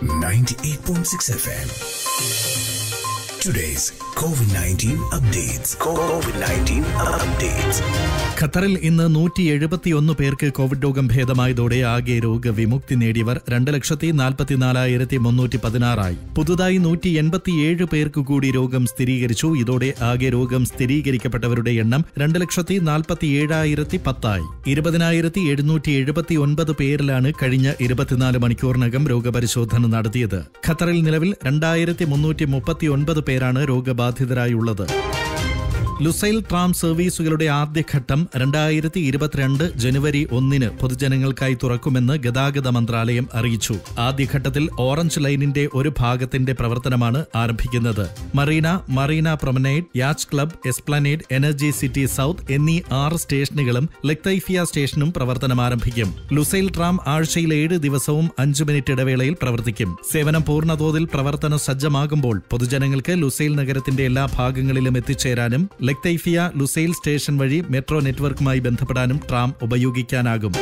98.6 FM. Today's COVID 19 updates. COVID 19 updates. ഖത്തറിൽ ഇന്ന് നൂറ്റി എഴുപത്തിയൊന്ന് പേർക്ക് കോവിഡ് രോഗം ഭേദമായതോടെ ആകെ രോഗവിമുക്തി നേടിയവർ രണ്ട് ലക്ഷത്തി നാൽപ്പത്തിനാലായിരത്തി മുന്നൂറ്റി പതിനാറായി പുതുതായി നൂറ്റി എൺപത്തിയേഴ് പേർക്ക് കൂടി രോഗം സ്ഥിരീകരിച്ചു ഇതോടെ ആകെ രോഗം സ്ഥിരീകരിക്കപ്പെട്ടവരുടെ എണ്ണം രണ്ട് ലക്ഷത്തി നാൽപ്പത്തിയേഴായിരത്തി പത്തായി ഇരുപതിനായിരത്തി എഴുന്നൂറ്റി എഴുപത്തി ഒൻപത് പേരിലാണ് കഴിഞ്ഞ ഇരുപത്തിനാല് മണിക്കൂറിനകം രോഗപരിശോധന നടത്തിയത് ഖത്തറിൽ നിലവിൽ രണ്ടായിരത്തി മുന്നൂറ്റി മുപ്പത്തി ഒൻപത് പേരാണ് രോഗബാധിതരായുള്ളത് ലുസൈൽ ട്രാം സർവീസുകളുടെ ആദ്യഘട്ടം രണ്ടായിരത്തി ഇരുപത്തിരണ്ട് ജനുവരി ഒന്നിന് പൊതുജനങ്ങൾക്കായി തുറക്കുമെന്ന് ഗതാഗത മന്ത്രാലയം അറിയിച്ചു. ആദ്യഘട്ടത്തിൽ ഓറഞ്ച് ലൈനിന്റെ ഒരു ഭാഗത്തിന്റെ പ്രവർത്തനമാണ് ആരംഭിക്കുന്നത്. Marina marina promenade yacht club esplanade energy city south എന്നീ ആറ് സ്റ്റേഷനുകളും ലെക്തൈഫിയ സ്റ്റേഷനും പ്രവർത്തനം ആരംഭിക്കും. ലുസൈൽ ട്രാം ആഴ്ചയിൽ ഏഴ് ദിവസവും അഞ്ചു മിനിറ്റ് ഇടവേളയിൽ പ്രവർത്തിക്കും. സേവനം പൂർണതോതിൽ പ്രവർത്തന സജ്ജമാകുമ്പോൾ പൊതുജനങ്ങൾക്ക് ലുസൈൽ നഗരത്തിന്റെ എല്ലാ ഭാഗങ്ങളിലും എത്തിച്ചേരാനും ലെക്തൈഫിയ ലുസൈൽ സ്റ്റേഷൻ വഴി മെട്രോ നെറ്റ്വർക്കുമായി ബന്ധപ്പെടാനും ട്രാം ഉപയോഗിക്കാനാകും.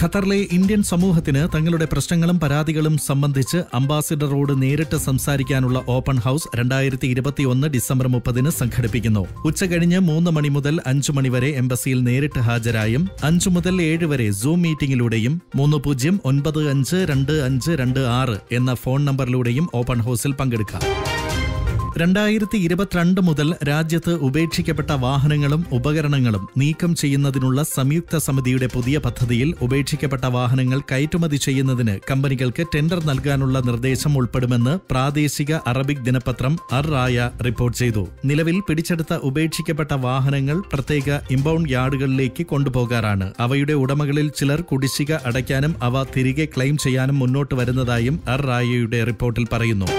ഖത്തറിലെ ഇന്ത്യൻ സമൂഹത്തിന് തങ്ങളുടെ പ്രശ്നങ്ങളും പരാതികളും സംബന്ധിച്ച് അംബാസിഡറോട് നേരിട്ട് സംസാരിക്കാനുള്ള ഓപ്പൺ ഹൌസ് രണ്ടായിരത്തി ഇരുപത്തിയൊന്ന് ഡിസംബർ മുപ്പതിന് സംഘടിപ്പിക്കുന്നു. ഉച്ചകഴിഞ്ഞ് മൂന്ന് മണി മുതൽ അഞ്ചു മണിവരെ എംബസിയിൽ നേരിട്ട് ഹാജരായും അഞ്ചു മുതൽ ഏഴ് വരെ സൂം മീറ്റിംഗിലൂടെയും മൂന്ന് പൂജ്യം ഒൻപത് അഞ്ച് രണ്ട് അഞ്ച് രണ്ട് ആറ് എന്ന ഫോൺ നമ്പറിലൂടെയും ഓപ്പൺ ഹൌസിൽ പങ്കെടുക്കാം. രണ്ടായിരത്തി ഇരുപത്തിരണ്ട് മുതൽ രാജ്യത്ത് ഉപേക്ഷിക്കപ്പെട്ട വാഹനങ്ങളും ഉപകരണങ്ങളും നീക്കം ചെയ്യുന്നതിനുള്ള സംയുക്ത സമിതിയുടെ പുതിയ പദ്ധതിയിൽ ഉപേക്ഷിക്കപ്പെട്ട വാഹനങ്ങൾ കയറ്റുമതി ചെയ്യുന്നതിന് കമ്പനികൾക്ക് ടെൻഡർ നൽകാനുള്ള നിർദ്ദേശം ഉൾപ്പെടുമെന്ന് പ്രാദേശിക അറബിക് ദിനപത്രം അർ റായ റിപ്പോർട്ട് ചെയ്തു. നിലവിൽ പിടിച്ചെടുത്ത ഉപേക്ഷിക്കപ്പെട്ട വാഹനങ്ങൾ പ്രത്യേക ഇമ്പൗണ്ട് യാർഡുകളിലേക്ക് കൊണ്ടുപോകാറാണ്. അവയുടെ ഉടമകളിൽ ചിലർ കുടിശ്ശിക അടയ്ക്കാനും അവ തിരികെ ക്ലെയിം ചെയ്യാനും മുന്നോട്ട് വരുന്നതായും അർ റായയുടെ റിപ്പോർട്ടിൽ പറയുന്നു.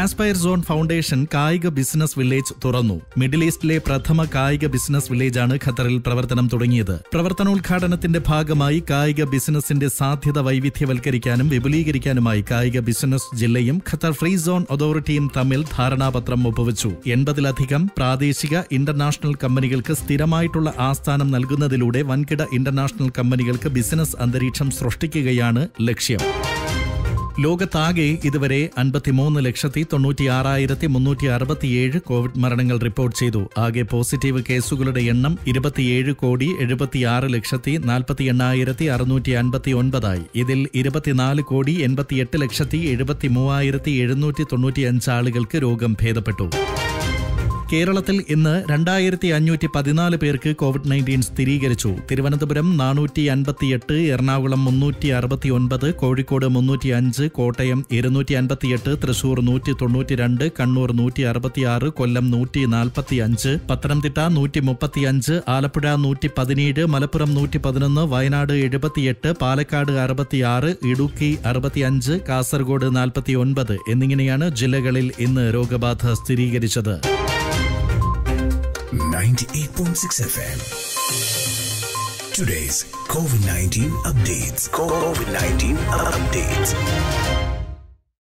ആസ്പയർ സോൺ ഫൗണ്ടേഷൻ കായിക ബിസിനസ് വില്ലേജ് തുറന്നു. മിഡിൽ ഈസ്റ്റിലെ പ്രഥമ കായിക ബിസിനസ് വില്ലേജാണ് ഖത്തറിൽ പ്രവർത്തനം തുടങ്ങിയത്. പ്രവർത്തനോദ്ഘാടനത്തിന്റെ ഭാഗമായി കായിക ബിസിനസിന്റെ സാധ്യത വൈവിധ്യവൽക്കരിക്കാനും വിപുലീകരിക്കാനുമായി കായിക ബിസിനസ് ജില്ലയും ഖത്തർ ഫ്രീ സോൺ അതോറിറ്റിയും തമ്മിൽ ധാരണാപത്രം ഒപ്പുവച്ചു. എൺപതിലധികം പ്രാദേശിക ഇന്റർനാഷണൽ കമ്പനികൾക്ക് സ്ഥിരമായിട്ടുള്ള ആസ്ഥാനം നൽകുന്നതിലൂടെ വൻകിട ഇന്റർനാഷണൽ കമ്പനികൾക്ക് ബിസിനസ് അന്തരീക്ഷം സൃഷ്ടിക്കുകയാണ് ലക്ഷ്യം. ലോകത്താകെ ഇതുവരെ അൻപത്തിമൂന്ന് ലക്ഷത്തി തൊണ്ണൂറ്റി ആറായിരത്തി മുന്നൂറ്റി അറുപത്തിയേഴ് കോവിഡ് മരണങ്ങൾ റിപ്പോർട്ട് ചെയ്തു. ആകെ പോസിറ്റീവ് കേസുകളുടെ എണ്ണം ഇരുപത്തിയേഴ് കോടി എഴുപത്തിയാറ് ലക്ഷത്തി നാൽപ്പത്തി എണ്ണായിരത്തി അറുന്നൂറ്റി അൻപത്തി ഒൻപതായി ഇതിൽ ഇരുപത്തിനാല് കോടി എൺപത്തിയെട്ട് ലക്ഷത്തി എഴുപത്തി മൂവായിരത്തി എഴുന്നൂറ്റി തൊണ്ണൂറ്റിയഞ്ച് ആളുകൾക്ക് രോഗം ഭേദപ്പെട്ടു. കേരളത്തിൽ ഇന്ന് രണ്ടായിരത്തി അഞ്ഞൂറ്റി പതിനാല് പേർക്ക് കോവിഡ് നയന്റീൻ സ്ഥിരീകരിച്ചു. തിരുവനന്തപുരം നാനൂറ്റി അൻപത്തിയെട്ട് എറണാകുളം മുന്നൂറ്റി അറുപത്തി ഒൻപത് കോഴിക്കോട് മുന്നൂറ്റി അഞ്ച് കോട്ടയം ഇരുന്നൂറ്റി അൻപത്തിയെട്ട് തൃശൂർ നൂറ്റി തൊണ്ണൂറ്റി രണ്ട് കണ്ണൂർ നൂറ്റി അറുപത്തിയാറ് കൊല്ലം നൂറ്റി നാൽപ്പത്തി അഞ്ച് പത്തനംതിട്ട നൂറ്റി മുപ്പത്തിയഞ്ച് ആലപ്പുഴ നൂറ്റി പതിനേഴ് മലപ്പുറം നൂറ്റി പതിനൊന്ന് വയനാട് എഴുപത്തിയെട്ട് പാലക്കാട് അറുപത്തിയാറ് ഇടുക്കി അറുപത്തിയഞ്ച് കാസർഗോഡ് നാൽപ്പത്തി ഒൻപത് എന്നിങ്ങനെയാണ് ജില്ലകളിൽ ഇന്ന് രോഗബാധ സ്ഥിരീകരിച്ചത്. 98.6 FM. Today's COVID 19 updates. COVID 19 updates.